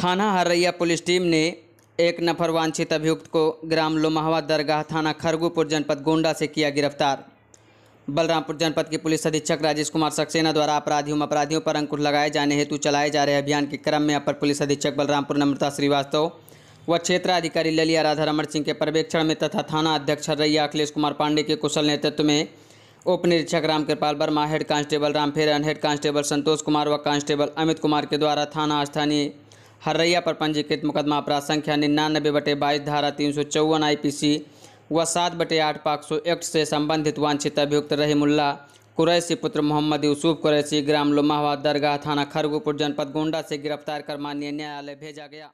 थाना Haraiya police team ने एक नफर वांछित अभियुक्त को ग्राम लोमहवा दरगाह थाना खरगुपुर जनपद गोंडा से किया गिरफ़्तार। बलरामपुर जनपद के पुलिस अधीक्षक राजेश कुमार सक्सेना द्वारा अपराधियों अपराधियों पर अंकुश लगाए जाने हेतु चलाए जा रहे अभियान के क्रम में अपर पुलिस अधीक्षक बलरामपुर नम्रता श्रीवास्तव व क्षेत्राधिकारी ललिया राधा रमन सिंह के पर्यवेक्षण में तथा थाना अध्यक्ष हरैया अखिलेश कुमार पांडे के कुशल नेतृत्व में उप निरीक्षक Ramkripal Verma, head constable Rampheran head constable Santosh Kumar व कांस्टेबल अमित कुमार के द्वारा थाना स्थानीय हरैया पर पंजीकृत मुकदमा अपराध संख्या निन्यानबे बटे बाईस धारा तीन सौ चौवन आई पी सी व सात बटे आठ पाक्सो एक्ट से संबंधित वांछित अभियुक्त रहीमुल्ला कुरैशी पुत्र मोहम्मद यूसुफ कुरैशी ग्राम लोमावा दरगाह थाना खरगोपुर जनपद गोंडा से गिरफ़्तार कर माननीय न्यायालय भेजा गया।